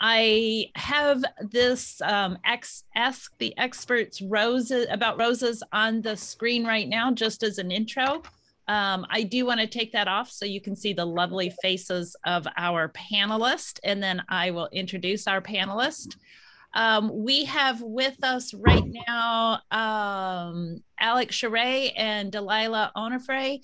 I have this um, ex- ask the experts roses about roses on the screen right now, just as an intro. Um, I do want to take that off so you can see the lovely faces of our panelists, and then I will introduce our panelist. Um, we have with us right now um, Alex Charais and Delilah Onofre.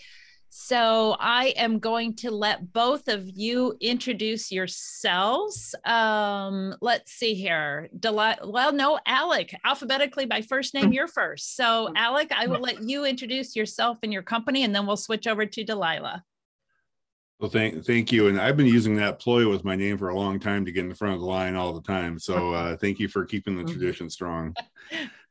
So I am going to let both of you introduce yourselves. Um, let's see here. Delilah, well, no, Alec, alphabetically by first name, you're first. So Alec, I will let you introduce yourself and your company, and then we'll switch over to Delilah. Well, thank thank you, and I've been using that ploy with my name for a long time to get in the front of the line all the time. So uh, thank you for keeping the tradition strong.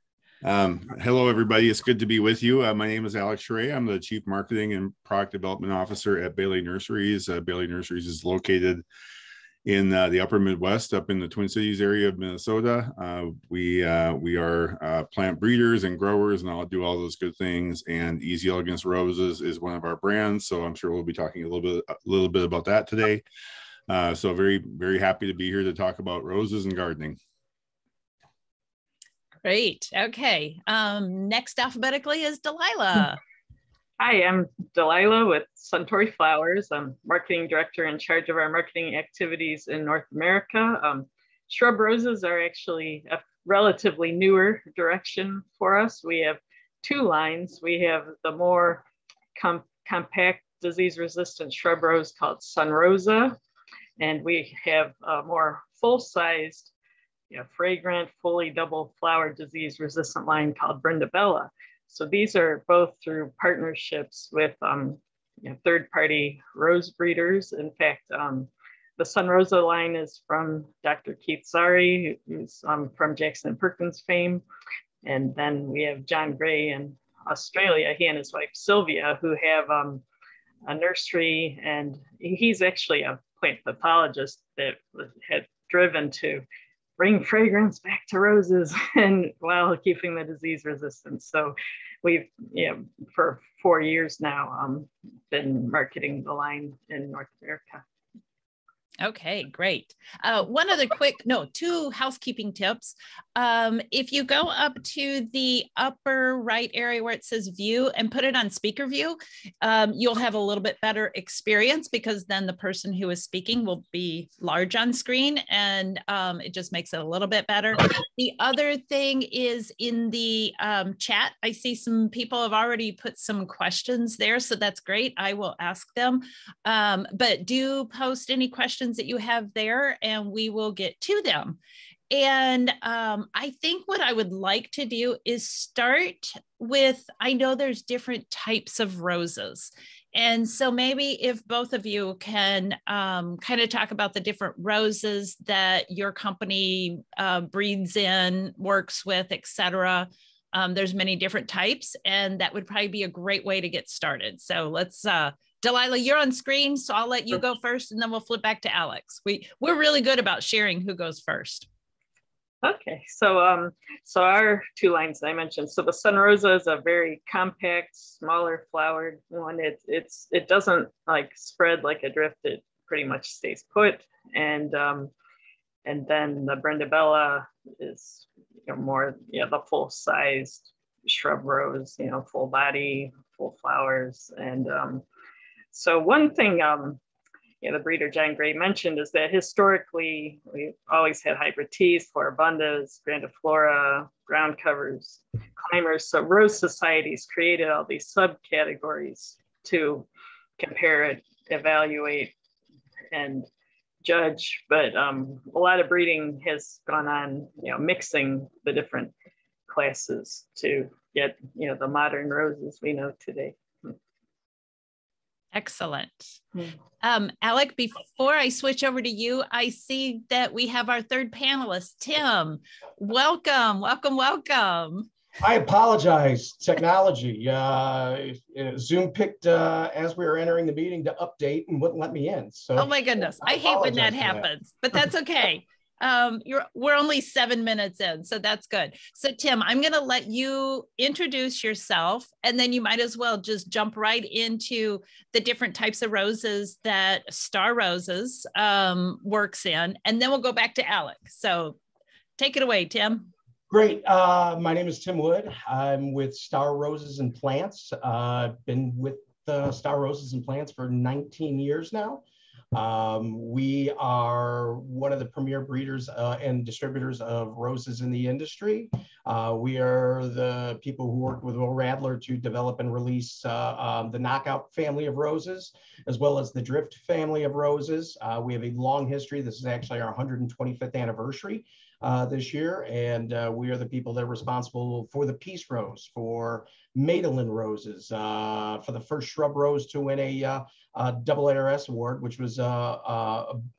Um, hello, everybody. It's good to be with you. Uh, my name is Alex Charais. I'm the Chief Marketing and Product Development Officer at Bailey Nurseries. Uh, Bailey Nurseries is located in uh, the Upper Midwest, up in the Twin Cities area of Minnesota. Uh, we uh, we are uh, plant breeders and growers, and I'll do all those good things. And Easy Elegance Roses is one of our brands, so I'm sure we'll be talking a little bit a little bit about that today. so very very happy to be here to talk about roses and gardening. Great. Okay. Um, next alphabetically is Delilah. Hi, I'm Delilah with Suntory Flowers. I'm marketing director in charge of our marketing activities in North America. Um, shrub roses are actually a relatively newer direction for us. We have two lines. We have the more com compact disease resistant shrub rose called Sun Rosa, and we have a more full sized you know, fragrant, fully double flower disease resistant line called Brindabella. So these are both through partnerships with um, you know, third party rose breeders. In fact, um, the Sun Rosa line is from Dr. Keith Zary, who's um, from Jackson Perkins fame. And then we have John Gray in Australia, he and his wife Sylvia, who have um, a nursery, and he's actually a plant pathologist that had driven to bring fragrance back to roses and while keeping the disease resistance. So we've, you know, for four years now, um, been marketing the line in North America. Okay, great. Uh, one other quick, no, two housekeeping tips. Um, if you go up to the upper right area where it says view and put it on speaker view, um, you'll have a little bit better experience because then the person who is speaking will be large on screen and um, it just makes it a little bit better. The other thing is in the um, chat, I see some people have already put some questions there, so that's great. I will ask them, um, but do post any questions that you have there and we will get to them. And um, I think what I would like to do is start with I know there's different types of roses. And so maybe if both of you can um, kind of talk about the different roses that your company uh, breeds in, works with, et cetera. Um, there's many different types, and that would probably be a great way to get started. So let's, uh, Delilah, you're on screen, so I'll let you go first, and then we'll flip back to Alex. We we're really good about sharing who goes first. Okay, so um, so our two lines I mentioned. So the Sun Rosa is a very compact, smaller flowered one. It it's it doesn't like spread like a drift. It pretty much stays put. And um, and then the Brindabella is you know, more yeah the full sized shrub rose. You know, full body, full flowers. And um, so one thing um, you know, the breeder John Gray mentioned is that historically we've always had hybrid teas, floribundas, grandiflora, ground covers, climbers. So rose societies created all these subcategories to compare it, evaluate, and judge. But um, a lot of breeding has gone on, you know, mixing the different classes to get, you know, the modern roses we know today. Excellent. Mm. Um, Alec, before I switch over to you, I see that we have our third panelist, Tim. Welcome, welcome, welcome. I apologize, technology. Uh, Zoom picked uh, as we were entering the meeting to update and wouldn't let me in. So, oh my goodness, I, I hate when that happens, that. but that's okay. Um, you're we're only seven minutes in, so that's good. So Tim, I'm going to let you introduce yourself, and then you might as well just jump right into the different types of roses that Star Roses um, works in, and then we'll go back to Alec. So take it away, Tim. Great. Uh, my name is Tim Wood. I'm with Star Roses and Plants. Uh, I've been with uh, Star Roses and Plants for 19 years now. Um, we are one of the premier breeders uh, and distributors of roses in the industry. Uh, we are the people who worked with Will Radler to develop and release uh, um, the Knockout family of roses, as well as the Drift family of roses. Uh, we have a long history. This is actually our 125th anniversary uh, this year, and uh, we are the people that are responsible for the Peace Rose, for Meidiland Roses, uh, for the first shrub rose to win a, uh, double ARS award, which was uh,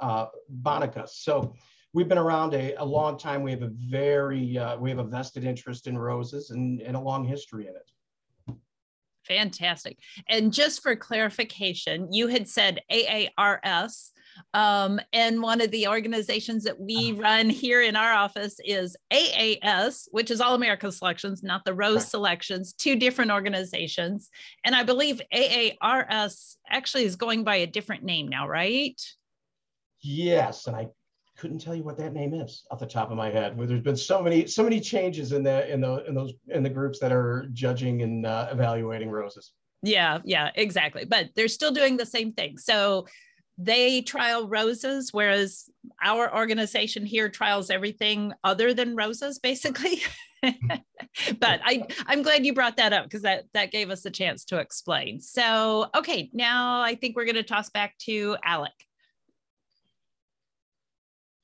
uh, Bonica. So we've been around a, a, long time. We have a very, we have a vested interest in roses and, and a long history in it. Fantastic. And just for clarification, you had said AARS. Um, and one of the organizations that we uh-huh. run here in our office is AAS, which is All America Selections, not the Rose right. Selections, two different organizations. And I believe AARS actually is going by a different name now, right? Yes. And I couldn't tell you what that name is off the top of my head. Where There's been so many so many changes in the in the in those in the groups that are judging and uh, evaluating roses. Yeah, yeah, exactly. But they're still doing the same thing. So they trial roses, whereas our organization here trials everything other than roses, basically. but I, I'm glad you brought that up because that that gave us a chance to explain. So, okay, now I think we're going to toss back to Alec.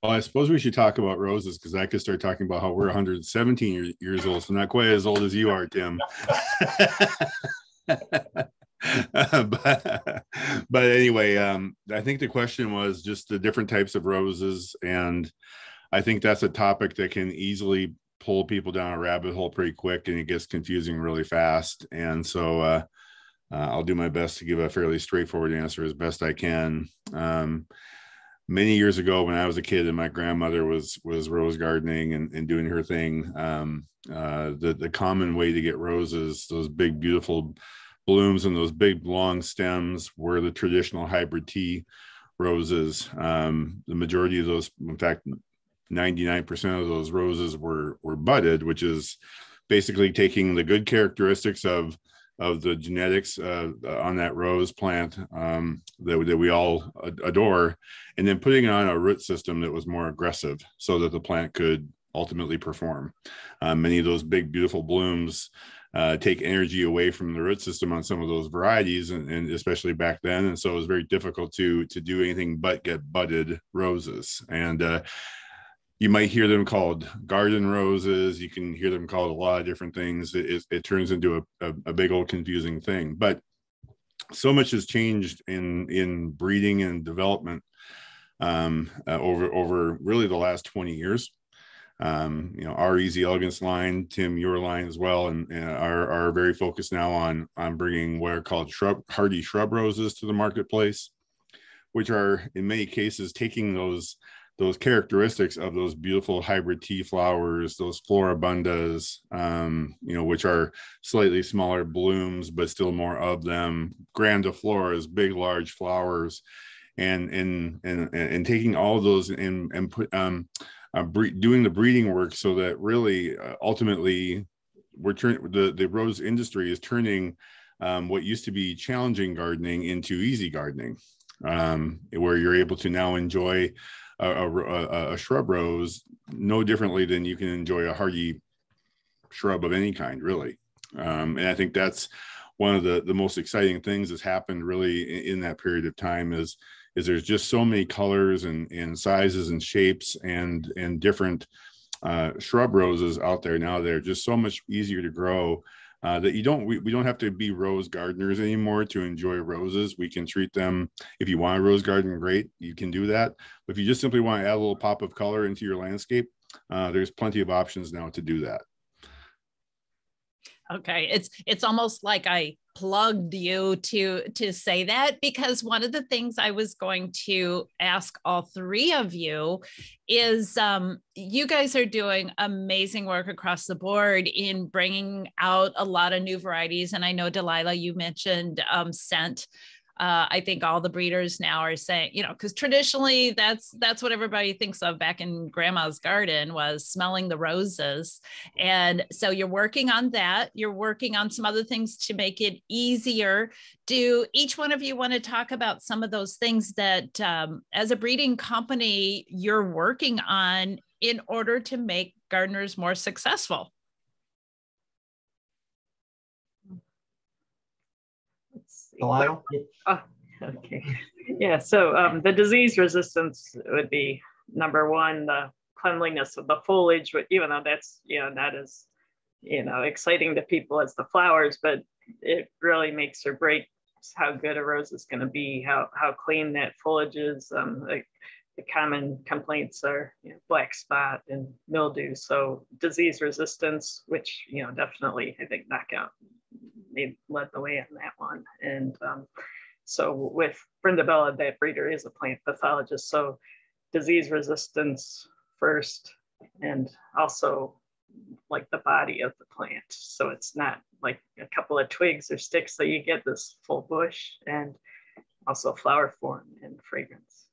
Well, I suppose we should talk about roses because I could start talking about how we're 117 years, years old, so not quite as old as you are, Tim. but, but anyway, um, I think the question was just the different types of roses, and I think that's a topic that can easily pull people down a rabbit hole pretty quick, and it gets confusing really fast. And so, uh, uh, I'll do my best to give a fairly straightforward answer as best I can. Um, many years ago when I was a kid and my grandmother was was rose gardening and, and doing her thing, um, uh, the the common way to get roses, those big beautiful blooms and those big long stems, were the traditional hybrid tea roses. Um, the majority of those, in fact, 99% of those roses were were budded, which is basically taking the good characteristics of of the genetics uh, on that rose plant um, that, that we all adore, and then putting it on a root system that was more aggressive so that the plant could ultimately perform. Um, many of those big, beautiful blooms uh, take energy away from the root system on some of those varieties, and, and, especially back then. And so it was very difficult to to do anything but get budded roses. And uh, you might hear them called garden roses. You can hear them called a lot of different things. It, it, it turns into a, a, a, big old confusing thing. But so much has changed in in breeding and development um, uh, over over really the last 20 years. Um, you know, our Easy Elegance line, Tim, your line as well, and, and are, are very focused now on on bringing what are called shrub hardy shrub roses to the marketplace, which are in many cases taking those those characteristics of those beautiful hybrid tea flowers, those floribundas, um, you know, which are slightly smaller blooms, but still more of them, grandifloras, big, large flowers, and and and and taking all those and and put um, uh, bre- doing the breeding work so that really uh, ultimately we're the the rose industry is turning um, what used to be challenging gardening into easy gardening, um, where you're able to now enjoy a, a, a, shrub rose no differently than you can enjoy a hardy shrub of any kind, really. Um, and I think that's one of the the most exciting things that's happened really in, in, that period of time is is there's just so many colors and and sizes and shapes and and different uh, shrub roses out there now. They're just so much easier to grow uh, that you don't we, we don't have to be rose gardeners anymore to enjoy roses we can treat them if you want a rose garden great you can do that but if you just simply want to add a little pop of color into your landscape uh, there's plenty of options now to do that okay it's it's almost like i plugged you to to say that because one of the things I was going to ask all three of you is um, you guys are doing amazing work across the board in bringing out a lot of new varieties, and I know Delilah, you mentioned um, scent uh, I think all the breeders now are saying, you know, because traditionally that's that's what everybody thinks of back in grandma's garden was smelling the roses. And so you're working on that. You're working on some other things to make it easier. Do each one of you want to talk about some of those things that um, as a breeding company you're working on in order to make gardeners more successful? Well, oh, okay. Yeah, so um, the disease resistance would be number one, the cleanliness of the foliage, but even though that's, you know, not as, you know, exciting to people as the flowers, but it really makes or breaks how good a rose is going to be, how, how clean that foliage is. Um, like the common complaints are you know, black spot and mildew. So disease resistance, which, you know, definitely I think knockout they led the way on that one. And um, so with Brindabella, that breeder is a plant pathologist. So disease resistance first, and also like the body of the plant. So it's not like a couple of twigs or sticks. So you get this full bush and also flower form and fragrance.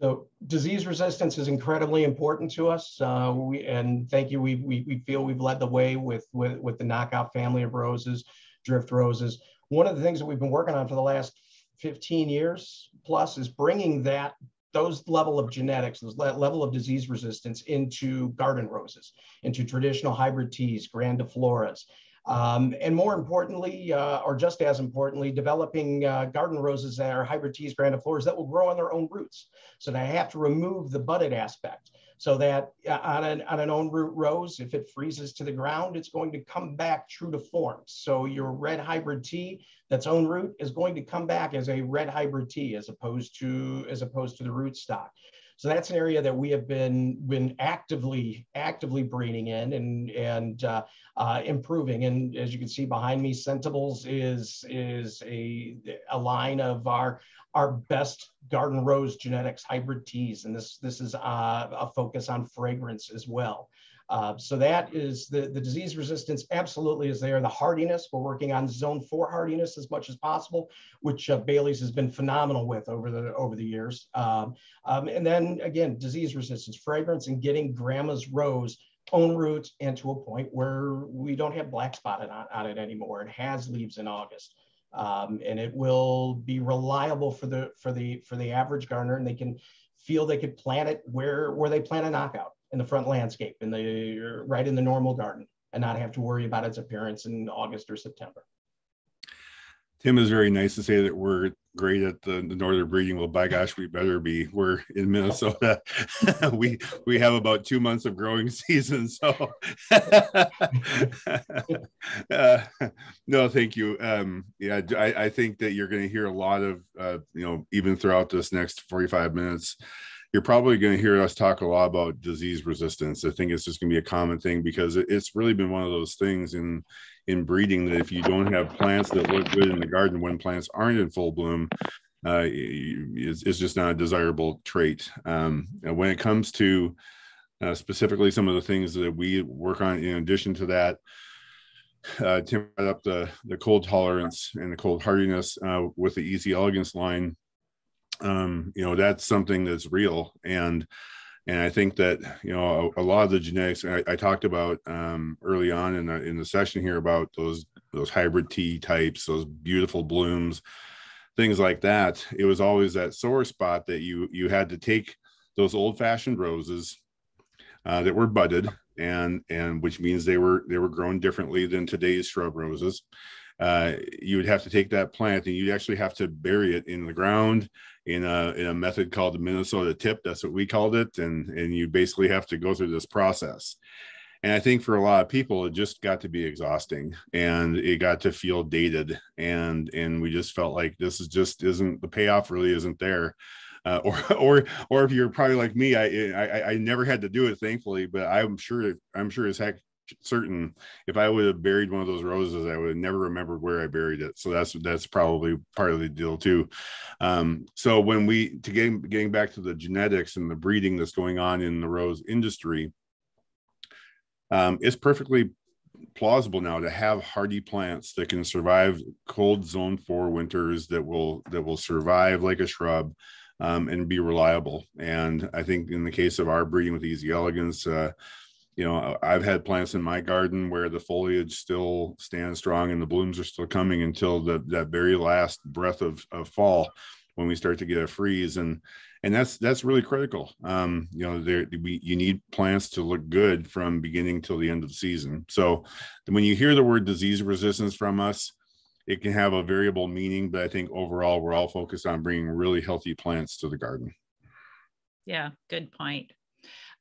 So disease resistance is incredibly important to us. Uh, we, and thank you. We, we, we feel we've led the way with, with, with the knockout family of roses, drift roses. One of the things that we've been working on for the last 15 years plus is bringing that those level of genetics, those level of disease resistance into garden roses, into traditional hybrid teas, grandifloras. Um, and more importantly, uh, or just as importantly, developing uh, garden roses that are hybrid teas, grandifloras that will grow on their own roots. So they have to remove the budded aspect so that uh, on, an, on an own root rose, if it freezes to the ground, it's going to come back true to form. So your red hybrid tea that's own root is going to come back as a red hybrid tea as opposed to as opposed to the root stock. So that's an area that we have been been actively actively breeding in and and uh, uh, improving. And as you can see behind me, Scentables is is a a line of our our best garden rose genetics hybrid teas, and this this is uh, a focus on fragrance as well. Uh, so that is the, the disease resistance absolutely is there. The hardiness, we're working on zone four hardiness as much as possible, which uh, Bailey's has been phenomenal with over the over the years. Um, um, and then again, disease resistance, fragrance, and getting grandma's rose own roots and to a point where we don't have black spotted on, on it anymore. It has leaves in August. Um, and it will be reliable for the for the for the average gardener and they can feel they could plant it where where they plant a knockout in the front landscape in the right in the normal garden and not have to worry about its appearance in August or September. Tim is very nice to say that we're great at the, the northern breeding. Well, by gosh, we better be. We're in Minnesota. we we have about two months of growing season. So uh, no, thank you. Um, yeah, I, I think that you're going to hear a lot of uh, you know even throughout this next 45 minutes you're probably going to hear us talk a lot about disease resistance. I think it's just going to be a common thing because it's really been one of those things in in breeding that if you don't have plants that look good in the garden when plants aren't in full bloom, uh, it's, it's, just not a desirable trait. Um, when it comes to uh, specifically some of the things that we work on, in addition to that, uh, Tim brought up the the cold tolerance and the cold hardiness uh, with the Easy Elegance line um, you know that's something that's real and and I think that you know a, a lot of the genetics I, I talked about um, early on in the in the session here about those those hybrid tea types, those beautiful blooms, things like that. It was always that sore spot that you you had to take those old fashioned roses uh, that were budded and and which means they were they were grown differently than today's shrub roses. Uh, you would have to take that plant and you'd actually have to bury it in the ground in a in a method called the Minnesota tip. That's what we called it, and and you basically have to go through this process. And I think for a lot of people, it just got to be exhausting, and it got to feel dated, and and we just felt like this is just isn't the payoff really isn't there. Uh, or or or if you're probably like me, I, I I never had to do it, thankfully, but I'm sure I'm sure as heck certain if I would have buried one of those roses, I would have never remembered where I buried it. So that's that's probably part of the deal too. Um, so when we to getting getting back to the genetics and the breeding that's going on in the rose industry, um, it's perfectly plausible now to have hardy plants that can survive cold zone four winters that will that will survive like a shrub um, and be reliable. And I think in the case of our breeding with Easy Elegance, uh, you know, I've had plants in my garden where the foliage still stands strong and the blooms are still coming until the that very last breath of, of fall when we start to get a freeze and and that's that's really critical um you know there we you need plants to look good from beginning till the end of the season so when you hear the word disease resistance from us it can have a variable meaning, but I think overall we're all focused on bringing really healthy plants to the garden. Yeah, good point.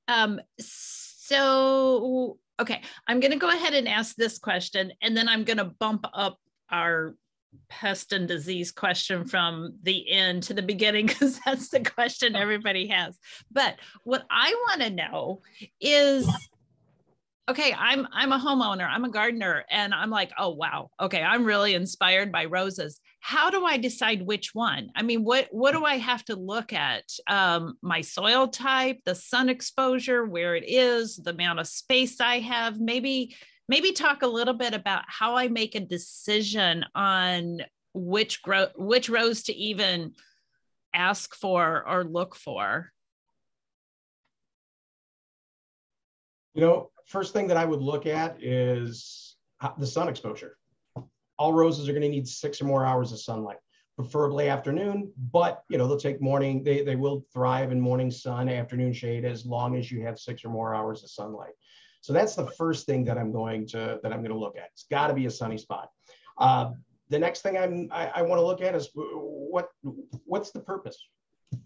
Um, so, okay, I'm going to go ahead and ask this question, and then I'm going to bump up our pest and disease question from the end to the beginning because that's the question oh. everybody has. But what I want to know is okay i'm i'm a homeowner i'm a gardener and i'm like oh wow okay i'm really inspired by roses how do i decide which one? I mean what what do i have to look at? Um, my soil type the sun exposure where it is the amount of space i have maybe maybe talk a little bit about how i make a decision on which grow which rows to even ask for or look for. You know first thing that I would look at is the sun exposure. All roses are going to need six or more hours of sunlight, preferably afternoon, but you know, they'll take morning, they, they will thrive in morning sun, afternoon shade, as long as you have six or more hours of sunlight. So that's the first thing that I'm going to, that I'm going to look at. It's got to be a sunny spot. Uh, the next thing I'm, I, I want to look at is what, what's the purpose?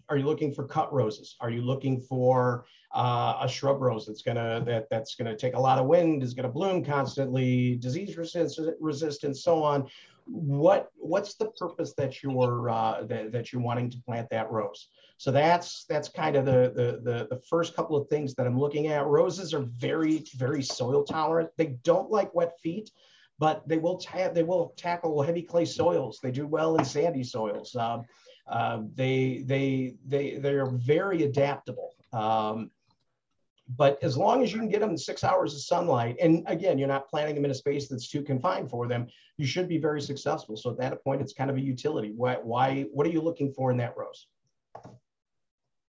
Are you looking for cut roses? Are you looking for uh, a shrub rose that's gonna that that's gonna take a lot of wind, is gonna bloom constantly, disease resistant, resistant, so on? What what's the purpose that you're uh, that, that you're wanting to plant that rose? So that's that's kind of the, the the the first couple of things that I'm looking at. Roses are very very soil tolerant. They don't like wet feet but they will ta- they will tackle heavy clay soils. They do well in sandy soils. Um, um, they they they they are very adaptable. Um, but as long as you can get them six hours of sunlight, and again, you're not planting them in a space that's too confined for them, you should be very successful. So at that point, it's kind of a utility. Why? Why? What are you looking for in that rose?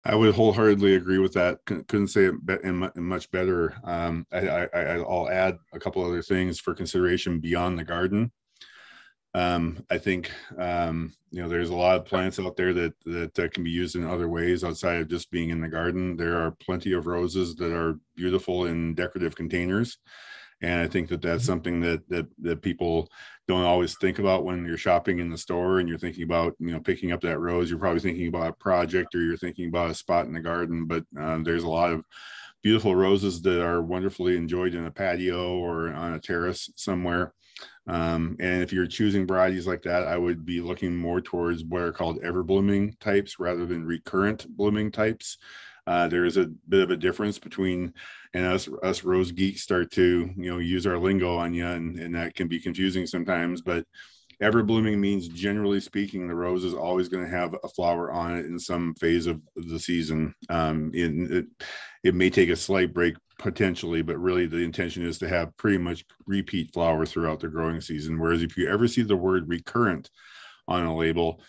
I would wholeheartedly agree with that. Couldn't say it much better. Um, I, I, I'll add a couple other things for consideration beyond the garden. Um, I think um, you know there's a lot of plants out there that that can be used in other ways outside of just being in the garden. There are plenty of roses that are beautiful in decorative containers, and I think that that's mm-hmm. something that that that people don't always think about when you're shopping in the store and you're thinking about you know picking up that rose. You're probably thinking about a project or you're thinking about a spot in the garden, but uh, there's a lot of beautiful roses that are wonderfully enjoyed in a patio or on a terrace somewhere um, and if you're choosing varieties like that, I would be looking more towards what are called ever blooming types rather than recurrent blooming types. Uh, there is a bit of a difference between, and us us rose geeks start to you know use our lingo on you, and, and that can be confusing sometimes. But ever blooming means generally speaking the rose is always going to have a flower on it in some phase of the season um, it, it may take a slight break potentially, but really the intention is to have pretty much repeat flowers throughout the growing season. Whereas if you ever see the word recurrent on a label,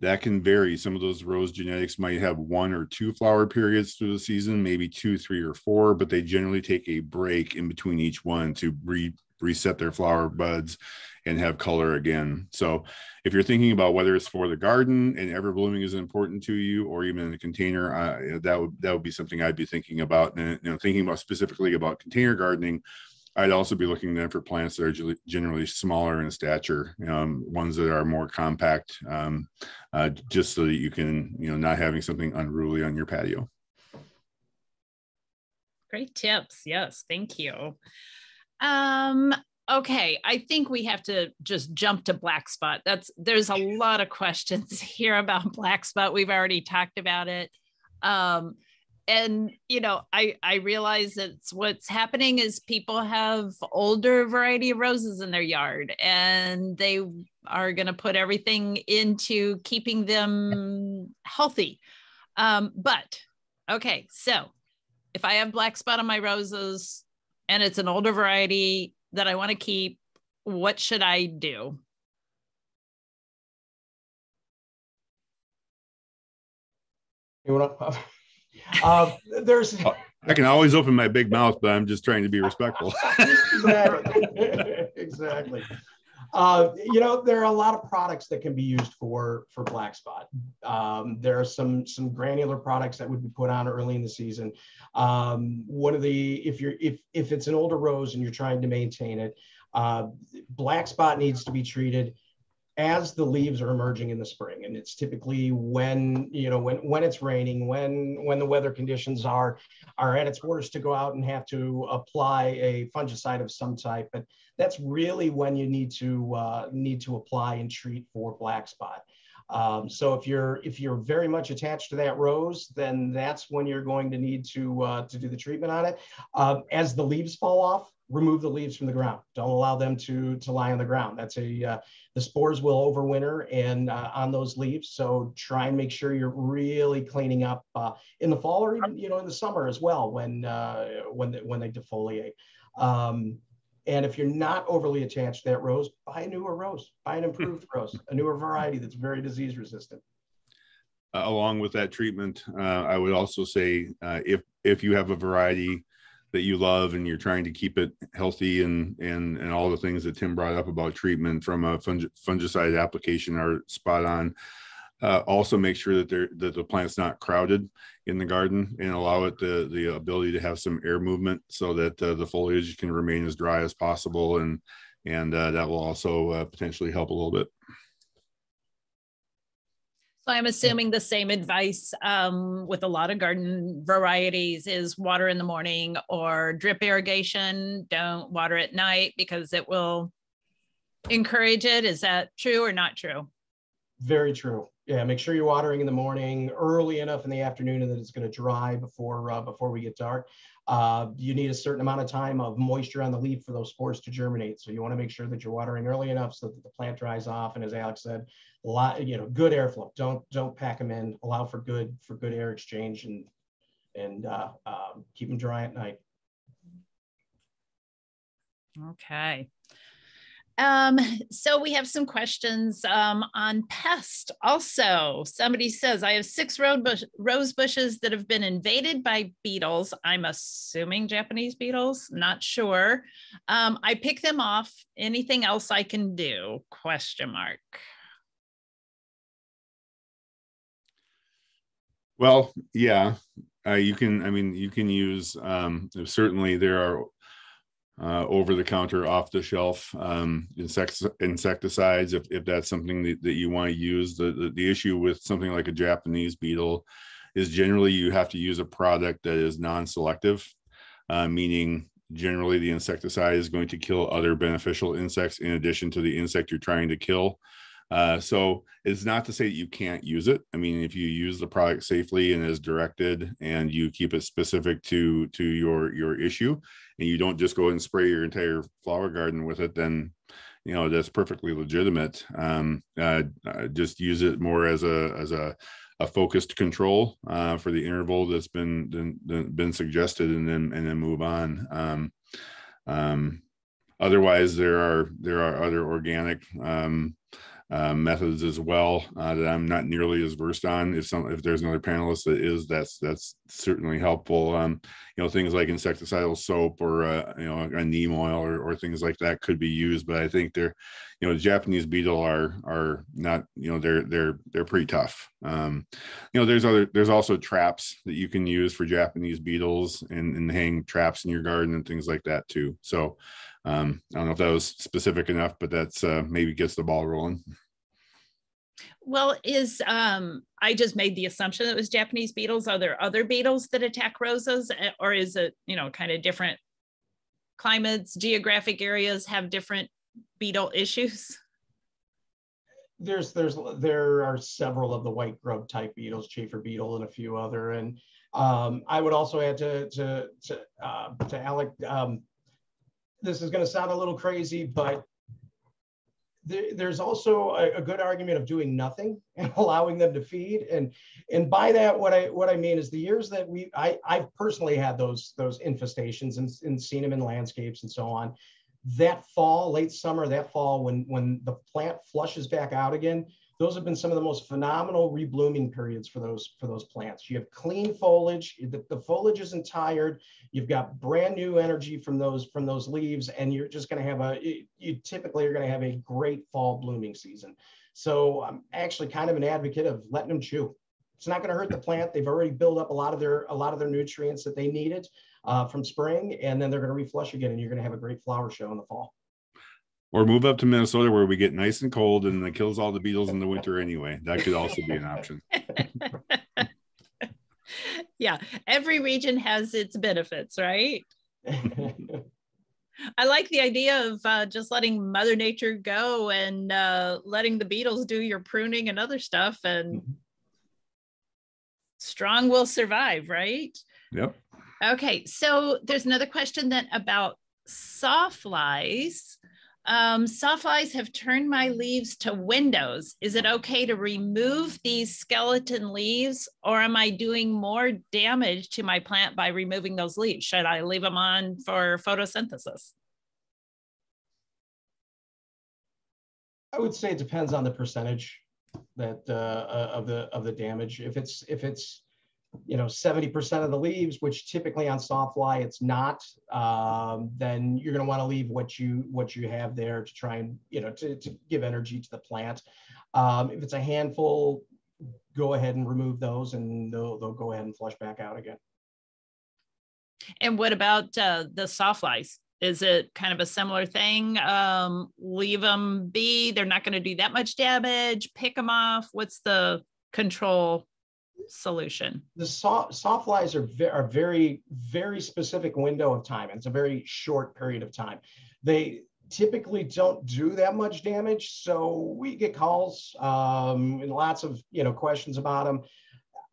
that can vary. Some of those rose genetics might have one or two flower periods through the season, maybe two, three, or four, but they generally take a break in between each one to re- reset their flower buds and have color again. So if you're thinking about whether it's for the garden and ever blooming is important to you, or even in a container, uh, that would that would be something I'd be thinking about. And you know, thinking about specifically about container gardening, I'd also be looking then for plants that are generally smaller in stature, um, ones that are more compact, um, uh, just so that you can, you know, not having something unruly on your patio. Great tips. Yes, thank you. Um, okay, I think we have to just jump to black spot. That's there's a lot of questions here about black spot. We've already talked about it. Um, and you know i i realize it's what's happening is people have older variety of roses in their yard and they are going to put everything into keeping them healthy um, but okay so if i have black spot on my roses and it's an older variety that i want to keep what should i do you want to uh, there's. I can always open my big mouth, but I'm just trying to be respectful. exactly. exactly. Uh, you know, there are a lot of products that can be used for for black spot. Um, there are some some granular products that would be put on early in the season. Um, one of the if you're if if it's an older rose and you're trying to maintain it, uh, black spot needs to be treated as the leaves are emerging in the spring and it's typically when you know when when it's raining when when the weather conditions are are at its worst to go out and have to apply a fungicide of some type but that's really when you need to uh, need to apply and treat for black spot um, so if you're if you're very much attached to that rose, then that's when you're going to need to uh, to do the treatment on it. Uh, as the leaves fall off, remove the leaves from the ground. Don't allow them to, to lie on the ground. That's a, uh, the spores will overwinter and uh, on those leaves. So try and make sure you're really cleaning up uh, in the fall or even, you know, in the summer as well when, uh, when, they, when they defoliate. Um, and if you're not overly attached to that rose, buy a newer rose, buy an improved rose, a newer variety that's very disease resistant. Uh, along with that treatment, uh, I would also say if if you have a variety that you love and you're trying to keep it healthy and and and all the things that Tim brought up about treatment from a fungicide application are spot on. Uh, also make sure that they that the plant's not crowded in the garden and allow it the the ability to have some air movement so that uh, the foliage can remain as dry as possible and and uh, that will also uh, potentially help a little bit. So I'm assuming the same advice um, with a lot of garden varieties is water in the morning or drip irrigation. Don't water at night because it will encourage it. Is that true or not true? Very true. Yeah, make sure you're watering in the morning, early enough in the afternoon, and that it's going to dry before uh, before we get dark. Uh, you need a certain amount of time of moisture on the leaf for those spores to germinate. So you want to make sure that you're watering early enough so that the plant dries off. And as Alex said, a lot, you know, good airflow. Don't don't pack them in. Allow for good for good air exchange and and uh, um, keep them dry at night. Okay. Um, so we have some questions um, on pest also. Somebody says, I have six bush, rose bushes that have been invaded by beetles. I'm assuming Japanese beetles, not sure. Um, I pick them off. Anything else I can do? Question mark. Well, yeah, uh, you can, I mean, you can use, um, certainly there are uh, over the counter, off the shelf um, insect, insecticides if, if that's something that, that you want to use. The, the, the issue with something like a Japanese beetle is generally you have to use a product that is non-selective, uh, meaning generally the insecticide is going to kill other beneficial insects in addition to the insect you're trying to kill. Uh, so it's not to say that you can't use it. I mean, if you use the product safely and as directed, and you keep it specific to to your your issue, and you don't just go and spray your entire flower garden with it, then you know that's perfectly legitimate. Um, uh, uh, just use it more as a as a a focused control uh, for the interval that's been been, been suggested, and then and then move on. Um, um, otherwise, there are there are other organic um, uh, methods as well uh, that I'm not nearly as versed on. If some if there's another panelist that is, that's that's certainly helpful. Um, you know, things like insecticidal soap or uh, you know a neem oil or, or things like that could be used. But I think they're, you know, Japanese beetle are are not you know they're they're they're pretty tough. Um, you know, there's other there's also traps that you can use for Japanese beetles and, and hang traps in your garden and things like that too. So um, I don't know if that was specific enough, but that's uh, maybe gets the ball rolling. Well, is um, I just made the assumption that it was Japanese beetles. Are there other beetles that attack roses, or is it you know kind of different climates, geographic areas have different beetle issues? There's there's there are several of the white grub type beetles, chafer beetle, and a few other. And um, I would also add to to to, uh, to Alec. Um, this is going to sound a little crazy, but there, there's also a, a, good argument of doing nothing and allowing them to feed. And and by that, what I what I mean is the years that we I I've personally had those those infestations and, and seen them in landscapes and so on that fall, late summer, that fall, when, when the plant flushes back out again, those have been some of the most phenomenal reblooming periods for those for those plants. You have clean foliage, the, the foliage isn't tired. You've got brand new energy from those from those leaves, and you're just going to have a you typically are going to have a great fall blooming season. So I'm actually kind of an advocate of letting them chew. It's not going to hurt the plant. They've already built up a lot of their a lot of their nutrients that they needed uh, from spring, and then they're going to reflush again, and you're going to have a great flower show in the fall. Or move up to Minnesota where we get nice and cold and it kills all the beetles in the winter anyway. That could also be an option. yeah, every region has its benefits, right? I like the idea of uh, just letting Mother Nature go and uh, letting the beetles do your pruning and other stuff, and mm-hmm. strong will survive, right? Yep. Okay, so there's another question then about sawflies. Um, sawflies have turned my leaves to windows. Is it okay to remove these skeleton leaves or am I doing more damage to my plant by removing those leaves? Should I leave them on for photosynthesis? I would say it depends on the percentage that uh, uh of the of the damage. If it's if it's you know 70% of the leaves which typically on sawfly it's not um, then you're going to want to leave what you what you have there to try and you know to, to give energy to the plant. Um, if it's a handful go ahead and remove those and they'll, they'll go ahead and flush back out again. And what about uh, the sawflies is it kind of a similar thing? Um, leave them be they're not going to do that much damage pick them off. What's the control solution? The soft, sawflies are, ve- very, very specific window of time. It's a very short period of time. They typically don't do that much damage. So we get calls um, and lots of, you know, questions about them.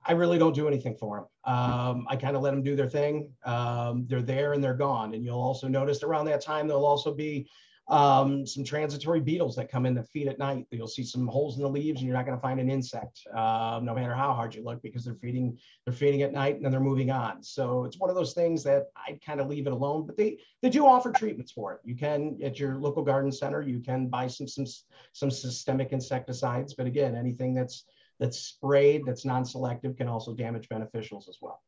I really don't do anything for them. Um, I kind of let them do their thing. Um, they're there and they're gone. And you'll also notice around that time, there'll also be um, some transitory beetles that come in that feed at night. You'll see some holes in the leaves, and you're not going to find an insect, uh, no matter how hard you look, because they're feeding they're feeding at night and then they're moving on. So it's one of those things that I kind of leave it alone. But they they do offer treatments for it. You can at your local garden center, you can buy some some some systemic insecticides. But again, anything that's that's sprayed that's non-selective can also damage beneficials as well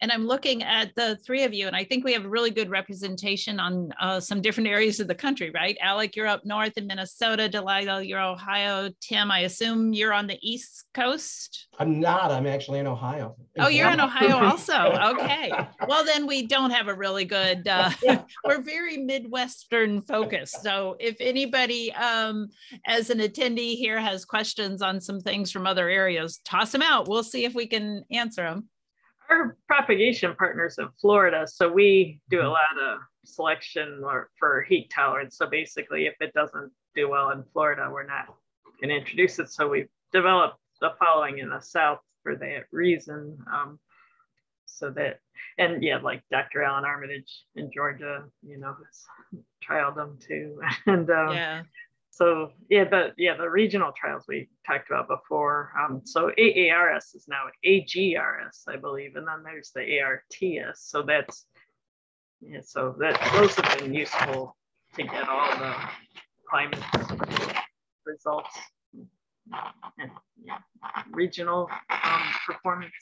and I'm looking at the three of you, and I think we have really good representation on uh, some different areas of the country, right? Alec, you're up north in Minnesota. Delilah, you're Ohio. Tim, I assume you're on the East Coast. I'm not. I'm actually in Ohio. oh, you're in Ohio also. Okay. Well, then we don't have a really good. Uh, we're very Midwestern focused. So if anybody, um, as an attendee here, has questions on some things from other areas, toss them out. We'll see if we can answer them our propagation partners in Florida, so we do a mm-hmm. lot of selection or for heat tolerance. So basically, if it doesn't do well in Florida, we're not going to introduce it. So we've developed the following in the South for that reason. Um, so that, and yeah, like Dr. Alan Armitage in Georgia, you know, has trialed them too. And um, yeah so yeah, the yeah the regional trials we talked about before. Um, so AARS is now AGRS, I believe, and then there's the ARTS. So that's yeah, so that those have been useful to get all the climate results and yeah, regional um, performance.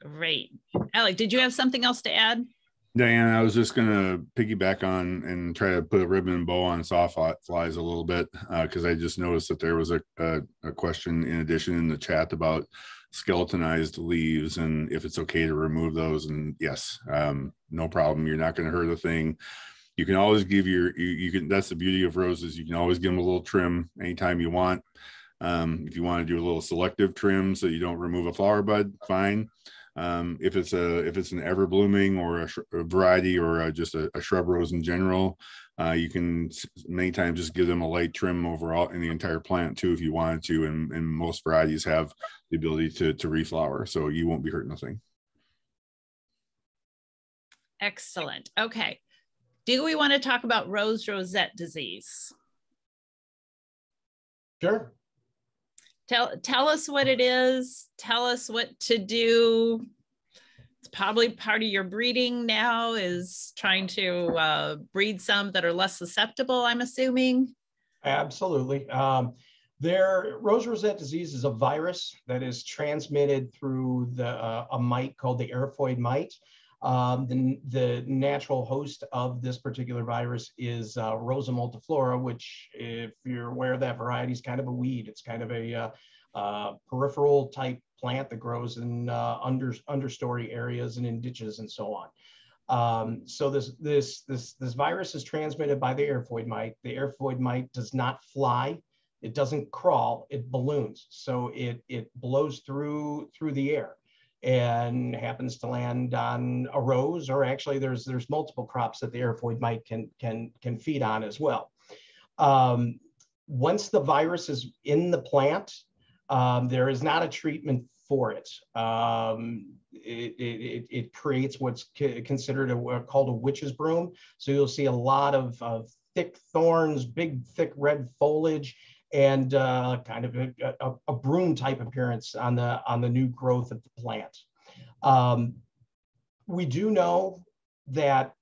Great. Alec, did you have something else to add? Diane, I was just going to piggyback on and try to put a ribbon and bow on soft flies a little bit because uh, I just noticed that there was a, a, a, question in addition in the chat about skeletonized leaves and if it's okay to remove those. And yes, um, no problem. You're not going to hurt the thing. You can always give your, you, you, can, that's the beauty of roses. You can always give them a little trim anytime you want. Um, if you want to do a little selective trim so you don't remove a flower bud, fine Um, if it's a if it's an ever blooming or a, sh- a variety or a, just a, a, shrub rose in general, uh, you can many times just give them a light trim overall in the entire plant too if you wanted to. And, and most varieties have the ability to to reflower, so you won't be hurting nothing. Excellent. Okay. Do we want to talk about rose rosette disease? Sure tell tell us what it is. Tell us what to do. It's probably part of your breeding now is trying to uh, breed some that are less susceptible i'm assuming. Absolutely. Um, there rose rosette disease is a virus that is transmitted through the uh, a mite called the eriophyid mite um, the, the natural host of this particular virus is uh, Rosa multiflora, which, if you're aware of that variety, is kind of a weed. It's kind of a uh, uh, peripheral type plant that grows in uh, under understory areas and in ditches and so on. Um, so this this this this virus is transmitted by the eriophyid mite. The eriophyid mite does not fly. It doesn't crawl. It balloons. So it it blows through through the air and happens to land on a rose, or actually there's there's multiple crops that the eriophyid mite can can can feed on as well. Um, once the virus is in the plant, um, there is not a treatment for it. Um, it, it, it, creates what's considered a, called a witch's broom. So you'll see a lot of, of thick thorns, big, thick red foliage, and uh, kind of a, a, a, broom type appearance on the on the new growth of the plant. Um, we do know that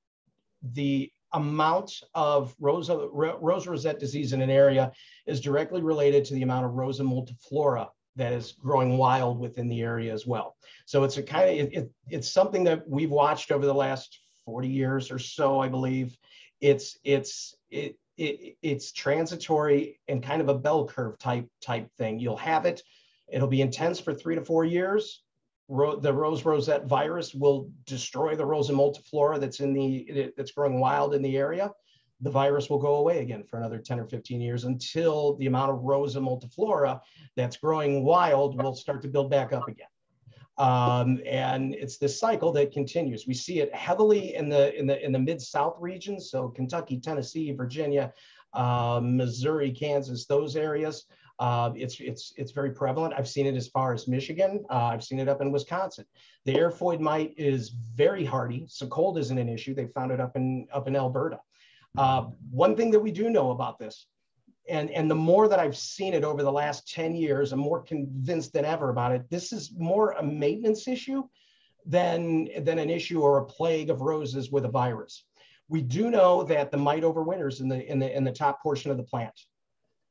the amount of rosa, rose rosette disease in an area is directly related to the amount of rosa multiflora that is growing wild within the area as well. So it's a kind of, it, it, it's something that we've watched over the last 40 years or so, I believe. It's, it's, it, it, it's transitory and kind of a bell curve type type thing. You'll have it, it'll be intense for three to four years. Ro- the rose rosette virus will destroy the rosa multiflora that's in the that's growing wild in the area. The virus will go away again for another 10 or 15 years until the amount of rosa multiflora that's growing wild will start to build back up again. Um, and it's this cycle that continues. We see it heavily in the in the in the mid South regions, so Kentucky, Tennessee, Virginia, uh, Missouri, Kansas, those areas. Uh, it's it's it's very prevalent. I've seen it as far as Michigan. Uh, I've seen it up in Wisconsin. The eriophyid mite is very hardy, so cold isn't an issue. They found it up in up in Alberta. Uh, one thing that we do know about this and and the more that I've seen it over the last 10 years, I'm more convinced than ever about it. This is more a maintenance issue than than an issue or a plague of roses with a virus. We do know that the mite overwinters in the in the in the top portion of the plant.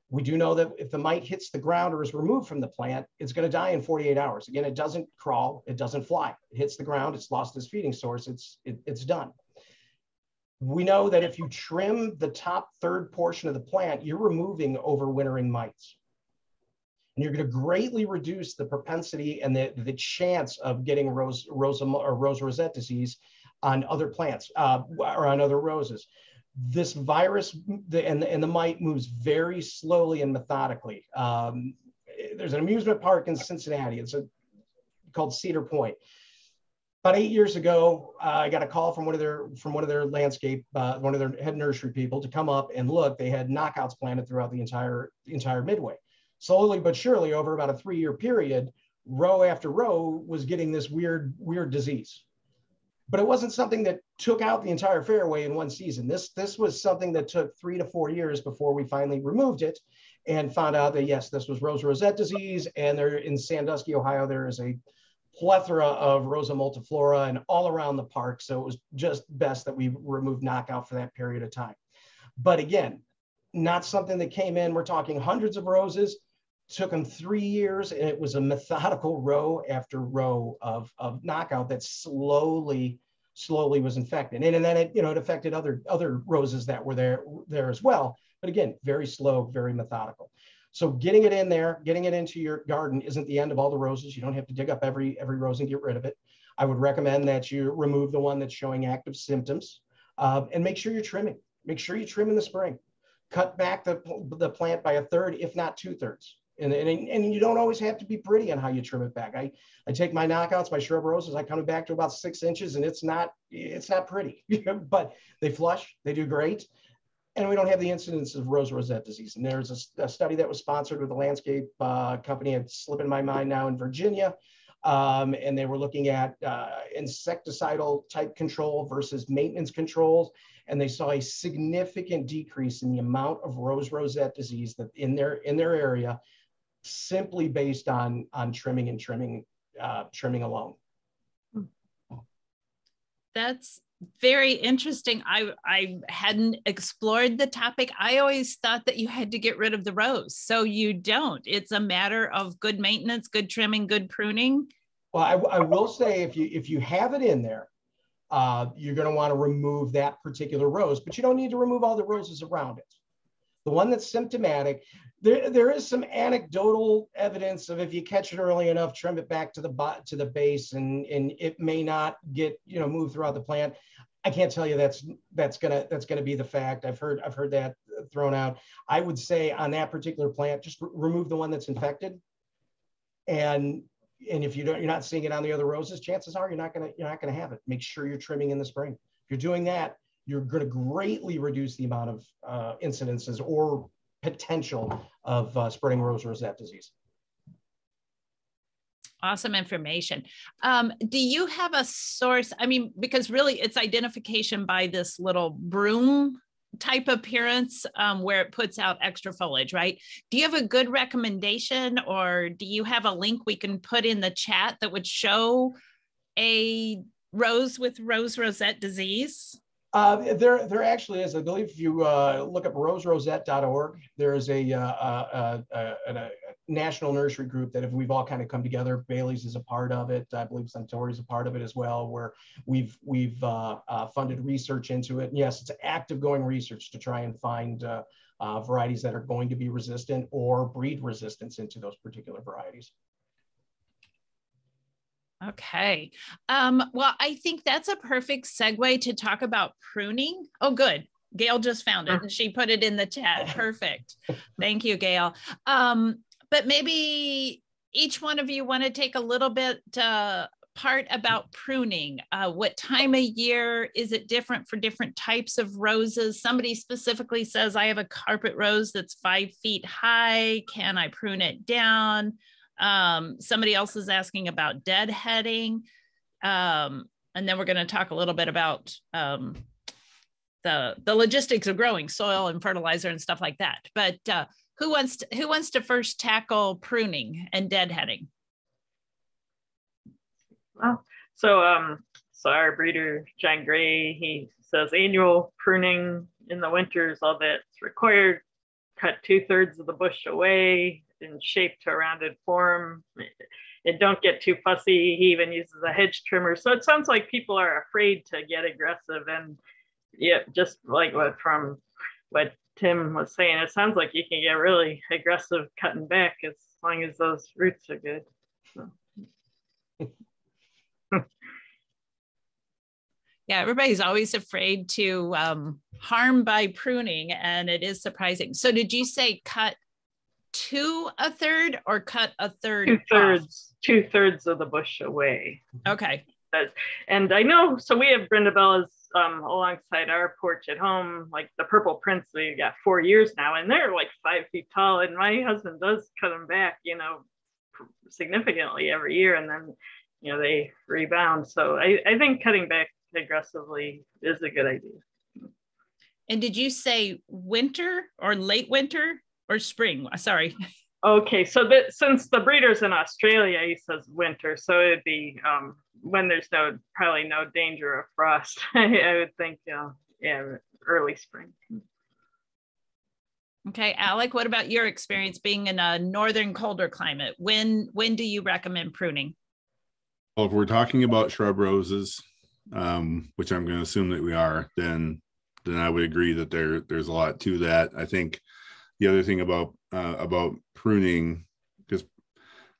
We do know that if the mite hits the ground or is removed from the plant, it's going to die in 48 hours. Again, it doesn't crawl, it doesn't fly. It hits the ground, it's lost its feeding source, it's it, it's done we know that if you trim the top third portion of the plant, you're removing overwintering mites. And you're going to greatly reduce the propensity and the, the chance of getting rose, rose, or rose rosette disease on other plants uh, or on other roses. This virus the, and, the, and the mite moves very slowly and methodically. Um, there's an amusement park in Cincinnati. It's a, called Cedar Point about eight years ago, uh, I got a call from one of their from one of their landscape, uh, one of their head nursery people to come up and look. They had knockouts planted throughout the entire entire midway. Slowly but surely, over about a three year period, row after row was getting this weird weird disease. But it wasn't something that took out the entire fairway in one season. This this was something that took three to four years before we finally removed it and found out that yes, this was rose rosette disease. And there in Sandusky, Ohio, there is a plethora of Rosa multiflora and all around the park. So it was just best that we removed knockout for that period of time. But again, not something that came in. We're talking hundreds of roses. Took them three years, and it was a methodical row after row of, of knockout that slowly, slowly was infected. And, and then it, you know, it affected other other roses that were there there as well. But again, very slow, very methodical. So getting it in there, getting it into your garden isn't the end of all the roses. You don't have to dig up every, every rose and get rid of it. I would recommend that you remove the one that's showing active symptoms uh, and make sure you're trimming. Make sure you trim in the spring. Cut back the, the plant by a third, if not two thirds. And, and, and you don't always have to be pretty on how you trim it back. I, I take my knockouts, my shrub roses, I come back to about six inches and it's not, it's not pretty, but they flush, they do great. And we don't have the incidence of rose rosette disease. And there's a, a study that was sponsored with a landscape uh, company, it's slipping my mind now in Virginia. Um, and they were looking at uh, insecticidal type control versus maintenance controls and they saw a significant decrease in the amount of rose rosette disease that in their in their area simply based on on trimming and trimming uh, trimming alone that's very interesting. I i hadn't explored the topic. I always thought that you had to get rid of the rose. So you don't. It's a matter of good maintenance good trimming good pruning. Well i, I will say if you if you have it in there uh, you're going to want to remove that particular rose, but you don't need to remove all the roses around it. The one that's symptomatic, there, there is some anecdotal evidence of if you catch it early enough, trim it back to the bot to the base, and and it may not get you know move throughout the plant. I can't tell you that's that's gonna that's gonna be the fact. I've heard I've heard that thrown out. I would say on that particular plant, just re remove the one that's infected, and and if you don't, you're not seeing it on the other roses, chances are you're not gonna you're not gonna have it. Make sure you're trimming in the spring. If you're doing that, you're going to greatly reduce the amount of uh, incidences or potential of uh, spreading rose rosette disease. Awesome information. Um, do you have a source? I mean, because really it's identification by this little broom type appearance um, where it puts out extra foliage, right? Do you have a good recommendation or do you have a link we can put in the chat that would show a rose with rose rosette disease? Uh, there, there actually is. I believe if you uh, look up roserosette.org, there is a, uh, uh, uh, a, national nursery group that if we've all kind of come together. Bailey's is a part of it. I believe Suntory is a part of it as well, where we've we've uh, funded research into it. And yes, it's active going research to try and find varieties that are going to be resistant or breed resistance into those particular varieties. Okay. Um, well, I think that's a perfect segue to talk about pruning. Oh, good. Gail just found it and she put it in the chat. Perfect. Thank you, Gail. Um, but maybe each one of you want to take a little bit uh, part about pruning. Uh, what time of year is it different for different types of roses? Somebody specifically says, I have a carpet rose that's five feet high. Can I prune it down? Um, somebody else is asking about deadheading. Um, and then we're going to talk a little bit about um, the, the logistics of growing soil and fertilizer and stuff like that. But uh, who wants to, who wants to first tackle pruning and deadheading? Well, so um, so our breeder John Gray, he says annual pruning in the winters, all that's required. Cut two thirds of the bush away, in shape to a rounded form. And don't get too fussy. He even uses a hedge trimmer. So it sounds like people are afraid to get aggressive. And yeah, just like what from what Tim was saying, it sounds like you can get really aggressive cutting back as long as those roots are good. So. yeah, everybody's always afraid to um, harm by pruning, and it is surprising. So, did you say cut to a third or cut a third? Two thirds, two thirds of the bush away. Okay. And I know, so we have Brindabellas um, alongside our porch at home, like the purple prince, we got four years now, and they're like five feet tall. And my husband does cut them back, you know, significantly every year, and then, you know, they rebound. So I, I think cutting back aggressively is a good idea. And did you say winter or late winter? Or spring. Uh, sorry. Okay, so that since the breeder's in Australia, he says winter, so it'd be um, when there's no probably no danger of frost. I would think, uh, yeah, early spring. Okay, Alec, what about your experience being in a northern colder climate? When when do you recommend pruning? Well, if we're talking about shrub roses, um, which I'm going to assume that we are, then then I would agree that there there's a lot to that. I think the other thing about uh, about pruning because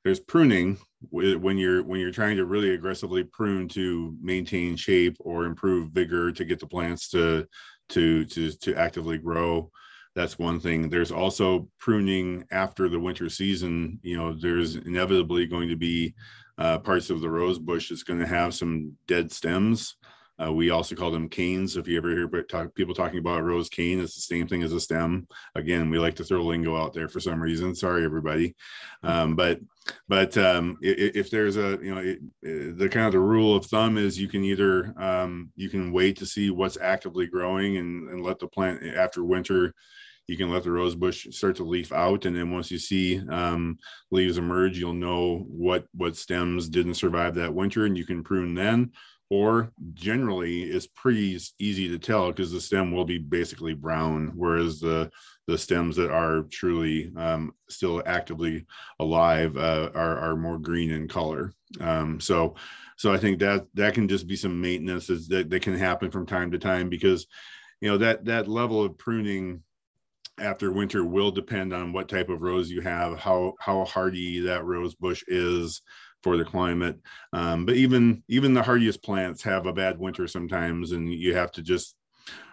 there's pruning when you're when you're trying to really aggressively prune to maintain shape or improve vigor to get the plants to to to to actively grow that's one thing. There's also pruning after the winter season. You know, there's inevitably going to be uh, parts of the rose bush that's going to have some dead stems. Uh, we also call them canes. If you ever hear talk, people talking about rose cane, it's the same thing as a stem. Again, we like to throw lingo out there for some reason. Sorry, everybody. Um, but but um, if, if, there's a you know it, the kind of the rule of thumb is you can either um, you can wait to see what's actively growing and, and let the plant after winter you can let the rose bush start to leaf out and then once you see um, leaves emerge you'll know what what stems didn't survive that winter and you can prune then or generally it's pretty easy to tell because the stem will be basically brown whereas the the stems that are truly um, still actively alive uh, are, are more green in color. Um, so so i think that that can just be some maintenance that, that can happen from time to time because you know that that level of pruning after winter will depend on what type of rose you have, how how hardy that rose bush is for the climate. Um, but even even the hardiest plants have a bad winter sometimes, and you have to just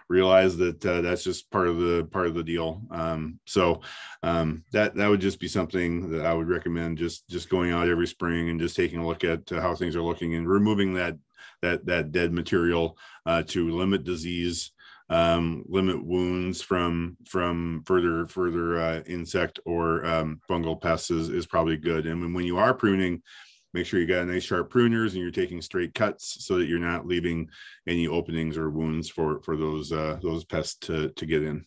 realize that uh, that's just part of the part of the deal. Um, so um, that that would just be something that I would recommend just just going out every spring and just taking a look at uh, how things are looking and removing that that that dead material uh, to limit disease um, limit wounds from from further further uh, insect or um, fungal pests is, is probably good. And when, when you are pruning, make sure you got a nice sharp pruners and you're taking straight cuts so that you're not leaving any openings or wounds for for those uh, those pests to to get in.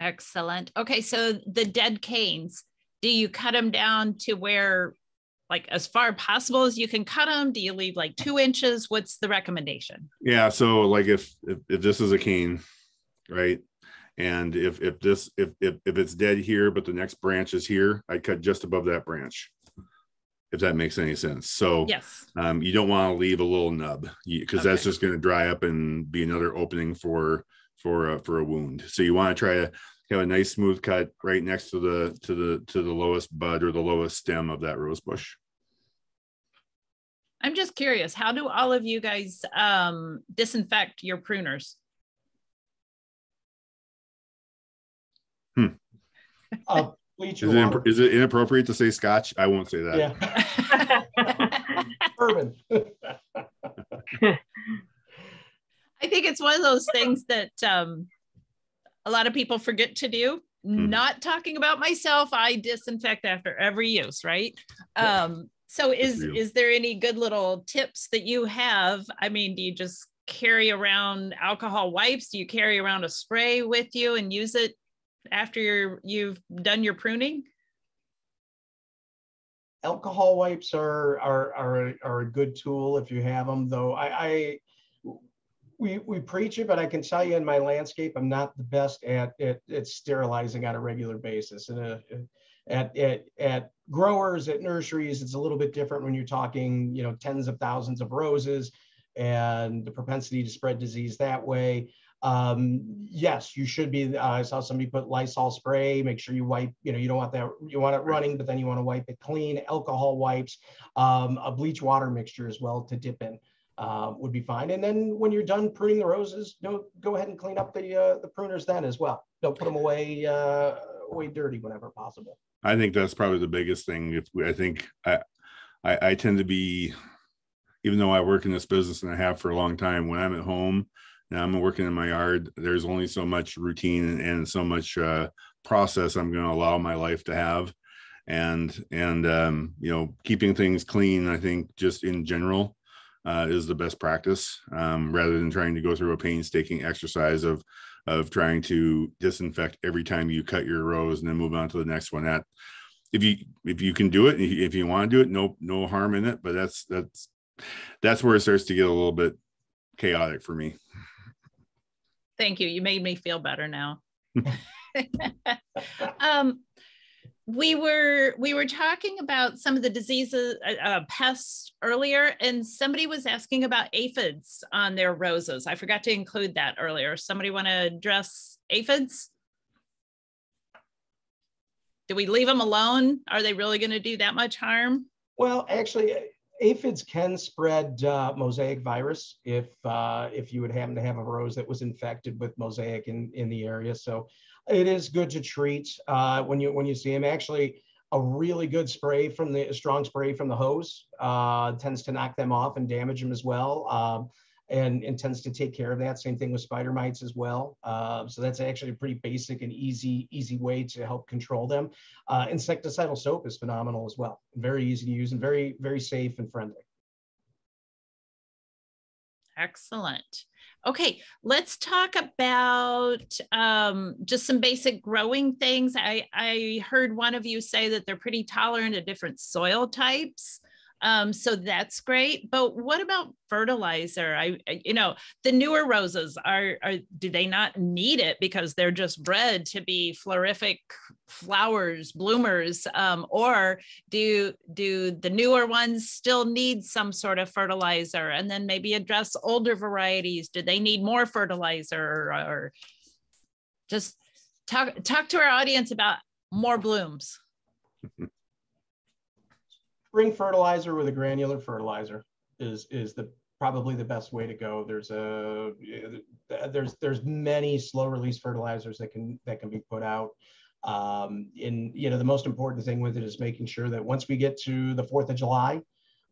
Excellent. Okay, so the dead canes, do you cut them down to where like as far possible as you can cut them? Do you leave like two inches? What's the recommendation? Yeah. So like if if, if this is a cane, right? And if if this if, if if it's dead here, but the next branch is here, I cut just above that branch. If that makes any sense. So yes, um, you don't want to leave a little nub because okay. that's just going to dry up and be another opening for for a, for a wound. So you want to try to have a nice smooth cut right next to the to the to the lowest bud or the lowest stem of that rose bush. I'm just curious, how do all of you guys um, disinfect your pruners? Hmm. Uh, is, it is it inappropriate to say scotch? I won't say that. Yeah. Bourbon. I think it's one of those things that um, a lot of people forget to do. Mm. Not talking about myself, I disinfect after every use, right? Um, so is is there any good little tips that you have? I mean, do you just carry around alcohol wipes? Do you carry around a spray with you and use it after you're you've done your pruning? Alcohol wipes are are are, are a good tool if you have them, though. I, I we we preach it, but I can tell you in my landscape, I'm not the best at at, at sterilizing on a regular basis. And uh, at, at, at growers, at nurseries, it's a little bit different when you're talking, you know, tens of thousands of roses and the propensity to spread disease that way. Um, yes, you should be. Uh, I saw somebody put Lysol spray. Make sure you wipe. You know, you don't want that. You want it running, but then you want to wipe it clean. Alcohol wipes, um, a bleach water mixture as well to dip in uh, would be fine. And then when you're done pruning the roses, don't go ahead and clean up the uh, the pruners then as well. Don't put them away uh, away dirty whenever possible. I think that's probably the biggest thing. If we, I think I, I, I tend to be, even though I work in this business and I have for a long time, when I'm at home and I'm working in my yard, there's only so much routine and, so much uh, process I'm going to allow my life to have, and and um, you know keeping things clean. I think just in general uh, is the best practice um, rather than trying to go through a painstaking exercise of of trying to disinfect every time you cut your rose and then move on to the next one. That if you if you can do it, if you want to do it, no no harm in it. But that's that's that's where it starts to get a little bit chaotic for me. Thank you. You made me feel better now. um, we were we were talking about some of the diseases uh, uh, pests earlier and somebody was asking about aphids on their roses. I forgot to include that earlier. Somebody want to address aphids? Do we leave them alone? Are they really going to do that much harm? Well actually aphids can spread uh, mosaic virus if uh, if you would happen to have a rose that was infected with mosaic in, in the area. So it is good to treat uh, when you when you see them. Actually, a really good spray from the strong spray from the hose uh, tends to knock them off and damage them as well. And, and tends to take care of that. Same thing with spider mites as well. Uh, so that's actually a pretty basic and easy, easy way to help control them. Uh, insecticidal soap is phenomenal as well. Very easy to use and very, very safe and friendly. Excellent. Okay, let's talk about um, just some basic growing things. I, I heard one of you say that they're pretty tolerant of different soil types. Um, so that's great. But what about fertilizer? I, you know, the newer roses are, are, do they not need it because they're just bred to be florific flowers, bloomers? Um, or do, do the newer ones still need some sort of fertilizer? And then maybe address older varieties. Do they need more fertilizer or, or just talk, talk to our audience about more blooms? spring fertilizer with a granular fertilizer is is the probably the best way to go. There's a there's there's many slow release fertilizers that can that can be put out. Um, and you know the most important thing with it is making sure that once we get to the Fourth of July,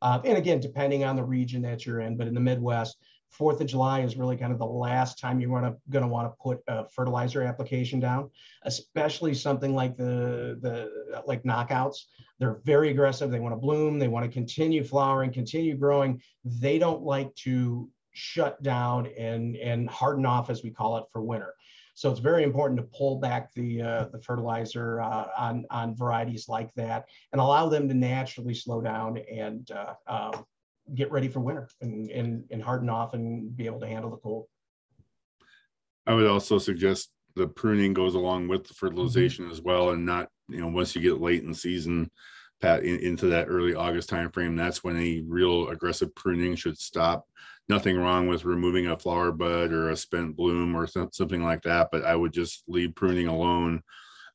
uh, and again depending on the region that you're in, but in the Midwest, Fourth of July is really kind of the last time you're gonna gonna want to put a fertilizer application down, especially something like the the like knockouts. They're very aggressive. They want to bloom. They want to continue flowering, continue growing. They don't like to shut down and and harden off, as we call it, for winter. So it's very important to pull back the uh, the fertilizer uh, on on varieties like that and allow them to naturally slow down and uh, um, get ready for winter and, and, and harden off and be able to handle the cold. I would also suggest the pruning goes along with the fertilization mm-hmm. as well, and not you know once you get late in season, pat in, into that early August timeframe. That's when any real aggressive pruning should stop. Nothing wrong with removing a flower bud or a spent bloom or something like that, but I would just leave pruning alone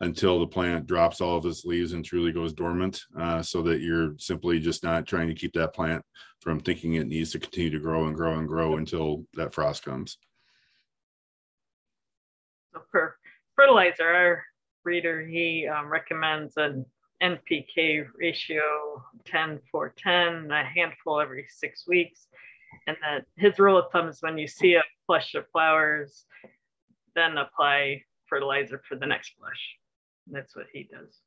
until the plant drops all of its leaves and truly goes dormant, uh, so that you're simply just not trying to keep that plant from thinking it needs to continue to grow and grow and grow until that frost comes. So, for fertilizer, our reader, he um, recommends an NPK ratio 10 for 10, a handful every six weeks. And that his rule of thumb is when you see a flush of flowers, then apply fertilizer for the next flush. That's what he does.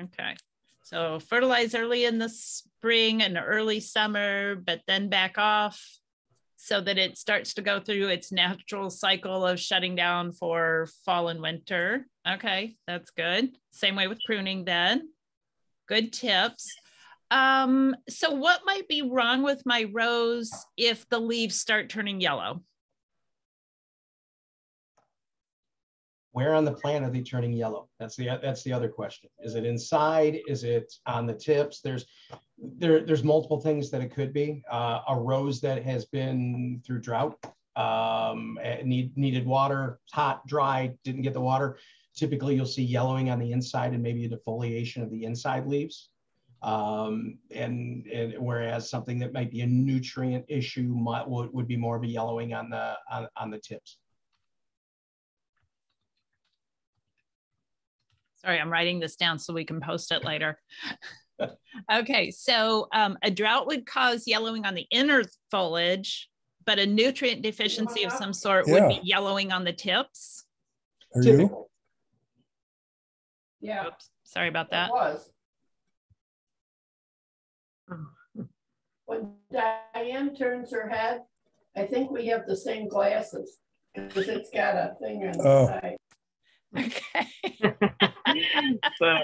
Okay. So fertilize early in the spring and early summer, but then back off so that it starts to go through its natural cycle of shutting down for fall and winter. Okay, that's good. Same way with pruning then. Good tips. Um, so what might be wrong with my rose if the leaves start turning yellow? Where on the plant are they turning yellow? That's the that's the other question. Is it inside? Is it on the tips? There's there there's multiple things that it could be. Uh, a rose that has been through drought, um, need, needed water, hot, dry, didn't get the water. Typically, you'll see yellowing on the inside and maybe a defoliation of the inside leaves. Um, and, and whereas something that might be a nutrient issue might, would, would be more of a yellowing on the on, on the tips. Sorry, I'm writing this down so we can post it later. okay, so um, a drought would cause yellowing on the inner foliage, but a nutrient deficiency of some sort yeah. would be yellowing on the tips. Are you? Yeah. Oops, sorry about that. It was. When Diane turns her head, I think we have the same glasses because it's got a thing on the oh. side. Okay. so,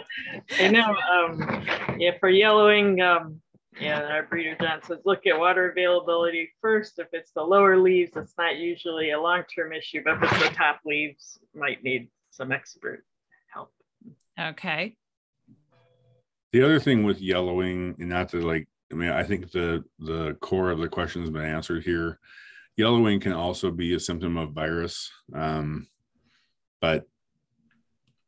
you know, um, yeah, for yellowing, um, yeah, our breeder John says look at water availability first. If it's the lower leaves, it's not usually a long-term issue, but if it's the top leaves, might need some expert help. Okay. The other thing with yellowing, and not to like, I mean, I think the the core of the question has been answered here. Yellowing can also be a symptom of virus, um, but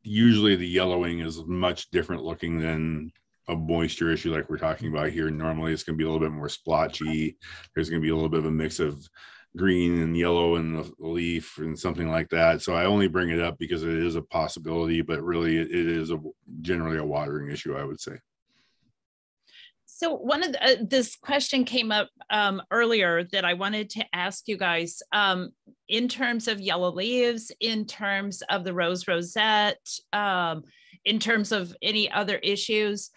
usually the yellowing is much different looking than a moisture issue like we're talking about here. Normally, it's going to be a little bit more splotchy. There's going to be a little bit of a mix of green and yellow in the leaf and something like that. So I only bring it up because it is a possibility, but really it is a generally a watering issue, I would say. So one of the, uh, this question came up um, earlier that I wanted to ask you guys um, in terms of yellow leaves, in terms of the rose rosette, um, in terms of any other issues.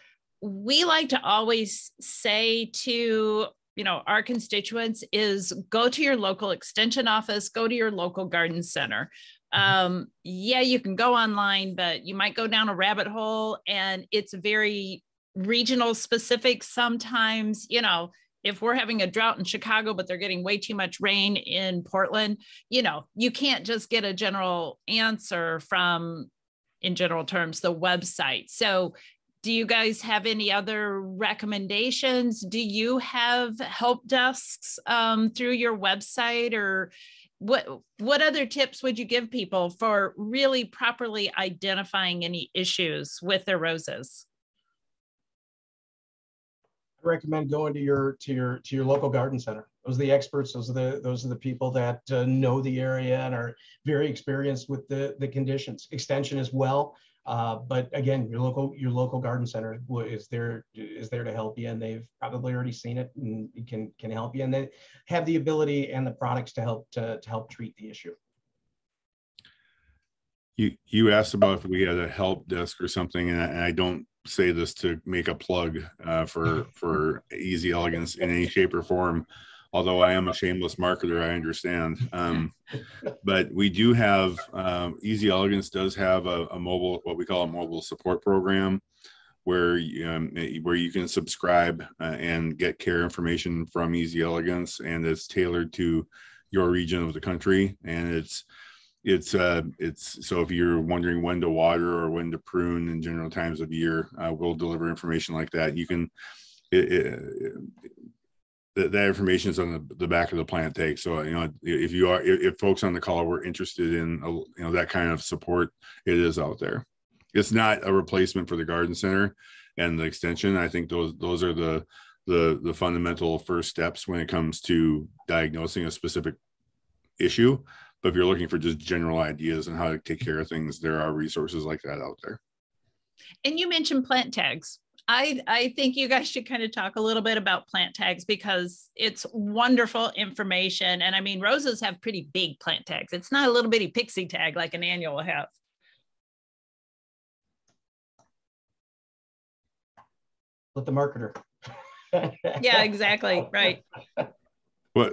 We like to always say to you know our constituents is go to your local extension office, go to your local garden center. Mm-hmm. Um, yeah, you can go online, but you might go down a rabbit hole, and it's very regional specific sometimes you know if we're having a drought in chicago but they're getting way too much rain in portland you know you can't just get a general answer from in general terms the website. So do you guys have any other recommendations? Do you have help desks um, through your website or what what other tips would you give people for really properly identifying any issues with their roses recommend going to your to your to your local garden center. Those are the experts. Those are the those are the people that uh, know the area and are very experienced with the the conditions. Extension as well. Uh, but again, your local your local garden center is there is there to help you, and they've probably already seen it and can can help you, and they have the ability and the products to help to, to help treat the issue. You you asked about if we had a help desk or something, and I, and I don't say this to make a plug uh, for for easy elegance in any shape or form although i am a shameless marketer i understand um, but we do have um, easy elegance does have a, a, mobile what we call a mobile support program where um, where you can subscribe uh, and get care information from easy elegance and it's tailored to your region of the country and it's it's uh it's so if you're wondering when to water or when to prune in general times of year uh, we'll deliver information like that. You can it, it, that, that information is on the, the back of the plant take so you know if you are if, if folks on the call were interested in a, you know that kind of support it is out there. It's not a replacement for the garden center and the extension. I think those those are the the the fundamental first steps when it comes to diagnosing a specific issue but if you're looking for just general ideas on how to take care of things, there are resources like that out there. And you mentioned plant tags. I, I think you guys should kind of talk a little bit about plant tags because it's wonderful information. And I mean, roses have pretty big plant tags. It's not a little bitty pixie tag like an annual will have. Let the marketer. yeah, exactly. Right.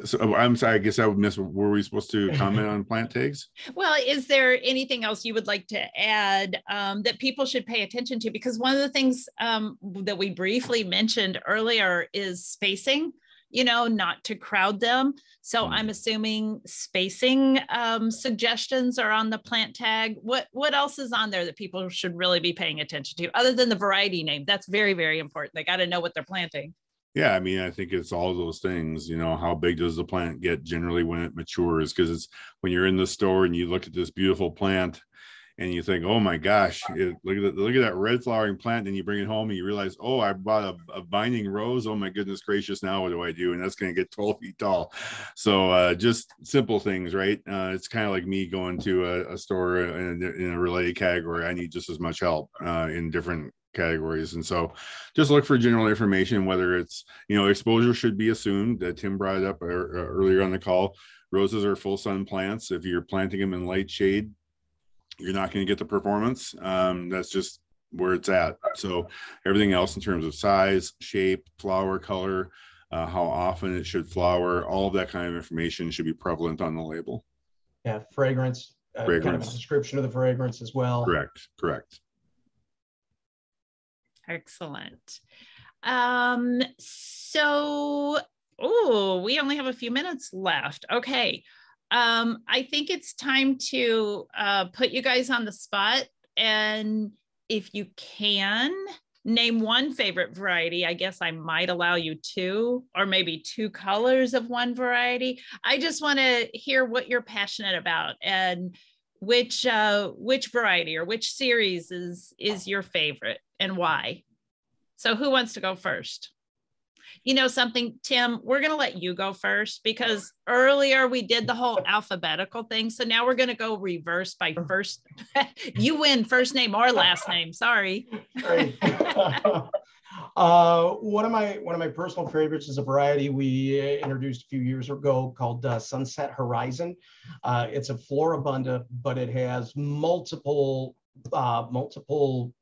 So, oh, I'm sorry. I guess I would miss. Were we supposed to comment on plant tags? Well, is there anything else you would like to add um, that people should pay attention to? Because one of the things um, that we briefly mentioned earlier is spacing. You know, not to crowd them. So mm. I'm assuming spacing um, suggestions are on the plant tag. What what else is on there that people should really be paying attention to, other than the variety name? That's very very important. They got to know what they're planting. Yeah, I mean, I think it's all those things. You know, how big does the plant get generally when it matures? Because it's when you're in the store and you look at this beautiful plant and you think, oh my gosh, it, look at that, look at that red flowering plant. And you bring it home and you realize, oh, I bought a, a binding rose. Oh my goodness gracious, now what do I do? And that's going to get 12 feet tall. So uh, just simple things, right? Uh, it's kind of like me going to a, a store in a, in a, related category. I need just as much help uh, in different categories. And so just look for general information, whether it's, you know, exposure should be assumed that Tim brought it up uh, earlier on the call. Roses are full sun plants. If you're planting them in light shade, you're not going to get the performance. Um, that's just where it's at. So everything else in terms of size, shape, flower color, uh, how often it should flower, all of that kind of information should be prevalent on the label. Yeah, fragrance, uh, fragrance. kind of a description of the fragrance as well. Correct, correct. Excellent. Um, so, oh, we only have a few minutes left. Okay. Um, I think it's time to uh, put you guys on the spot. And if you can, name one favorite variety. I guess I might allow you two, or maybe two colors of one variety. I just want to hear what you're passionate about and which uh, which variety or which series is is your favorite and why? So who wants to go first? You know something, Tim, we're going to let you go first because earlier we did the whole alphabetical thing. So now we're going to go reverse by first. you win first name or last name. Sorry. uh, one of my one of my personal favorites is a variety we introduced a few years ago called uh, Sunset Horizon. Uh, it's a floribunda, but it has multiple uh, multiple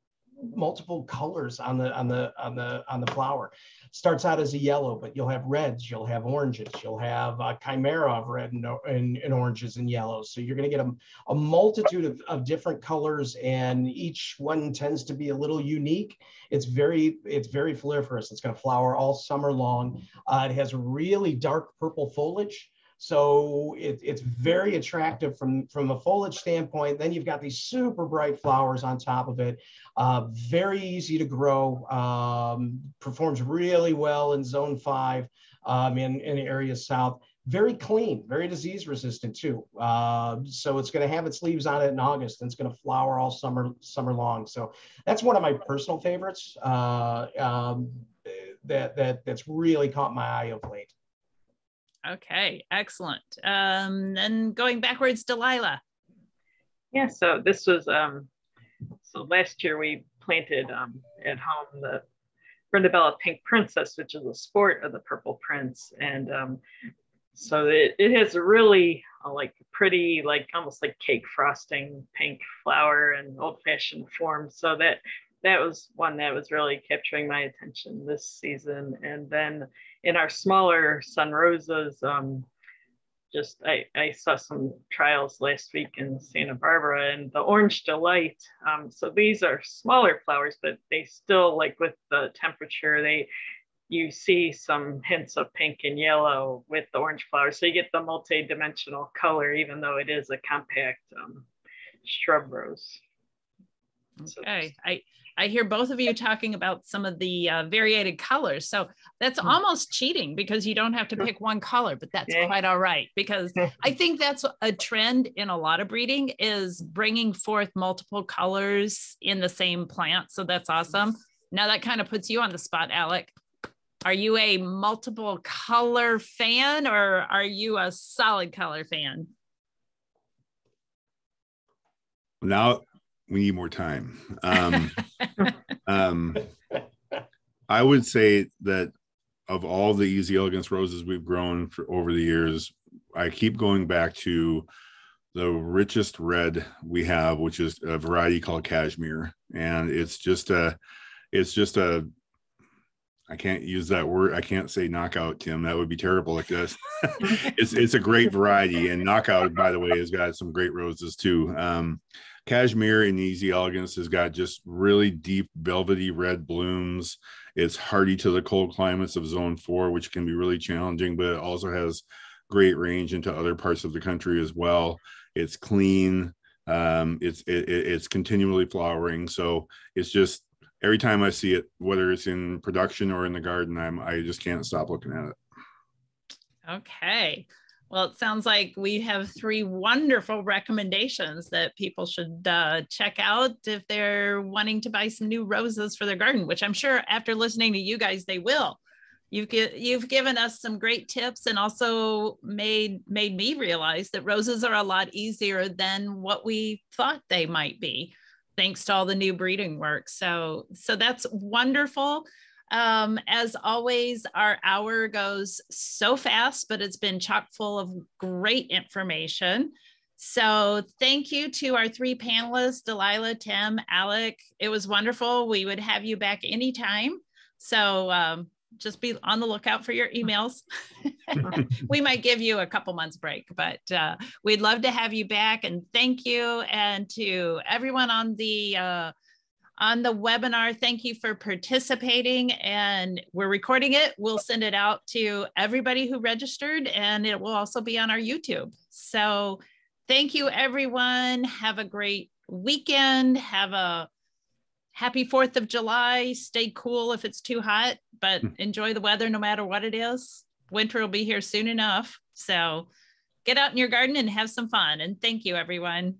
multiple colors on the on the on the on the flower starts out as a yellow, but you'll have reds, you'll have oranges, you'll have a chimera of red and, and, and oranges and yellows. So you're going to get a, a multitude of, of different colors, and each one tends to be a little unique. It's very it's very floriferous. It's going to flower all summer long. Uh, it has really dark purple foliage. So it, it's very attractive from, from a foliage standpoint. Then you've got these super bright flowers on top of it. Uh, very easy to grow. Um, performs really well in zone five um, in, in areas south. Very clean, very disease resistant too. Uh, so it's going to have its leaves on it in August and it's going to flower all summer summer long. So that's one of my personal favorites uh, um, that, that that's really caught my eye of late. Okay, excellent. Um, then going backwards, Delilah. Yeah, so this was, um, so last year we planted um, at home the Brindabella Pink Princess, which is a sport of the Purple Prince. And um, so it, it has a really uh, like pretty, like almost like cake frosting pink flower and old fashioned form. So that that was one that was really capturing my attention this season. And then in our smaller sun roses, um, just I, I saw some trials last week in Santa Barbara and the Orange Delight. Um, so these are smaller flowers, but they still like with the temperature, they you see some hints of pink and yellow with the orange flowers. So you get the multi-dimensional color, even though it is a compact um, shrub rose. Okay, so I I hear both of you talking about some of the uh, variated colors. So that's mm. almost cheating because you don't have to pick one color, but that's yeah. quite all right because I think that's a trend in a lot of breeding is bringing forth multiple colors in the same plant. So that's awesome. Now that kind of puts you on the spot, Alec. Are you a multiple color fan or are you a solid color fan? Now we need more time. Um, um, I would say that of all the easy elegance roses we've grown for over the years, I keep going back to the richest red we have, which is a variety called cashmere, and it's just a, it's just a. I can't use that word. I can't say knockout, Tim. That would be terrible. Like this, it's it's a great variety, and knockout, by the way, has got some great roses too. Um, Cashmere in Easy Elegance has got just really deep velvety red blooms. It's hardy to the cold climates of zone four, which can be really challenging, but it also has great range into other parts of the country as well. It's clean. Um, it's it, it's continually flowering. So it's just every time I see it, whether it's in production or in the garden, I'm I just can't stop looking at it. Okay. Well, it sounds like we have three wonderful recommendations that people should uh, check out if they're wanting to buy some new roses for their garden, which I'm sure after listening to you guys, they will. You've, get, you've given us some great tips and also made made me realize that roses are a lot easier than what we thought they might be thanks to all the new breeding work so so that's wonderful um, as always, our hour goes so fast, but it's been chock full of great information. So thank you to our three panelists, Delilah, Tim, Alec. It was wonderful. We would have you back anytime. So um, just be on the lookout for your emails. we might give you a couple months break, but uh, we'd love to have you back. And thank you. And to everyone on the uh, on the webinar. Thank you for participating and we're recording it. We'll send it out to everybody who registered and it will also be on our YouTube. So thank you everyone. Have a great weekend. Have a happy 4th of July. Stay cool if it's too hot, but hmm. enjoy the weather no matter what it is. Winter will be here soon enough. So get out in your garden and have some fun. And thank you everyone.